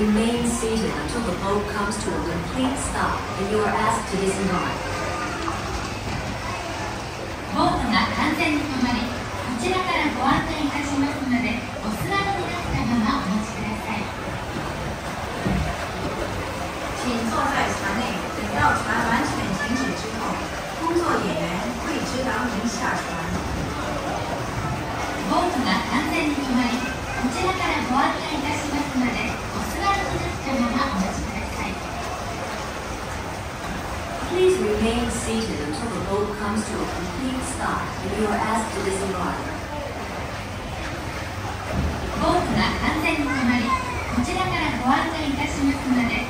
remain seated until the boat comes to a complete stop and you are asked to disembark. ボートが完全に止まり、こちらからご案内いたしますので、comes to a complete stop and you are asked to disembark. ボートが完全に止まり、こちらからご案内いたしますので、